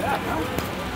Yeah, huh?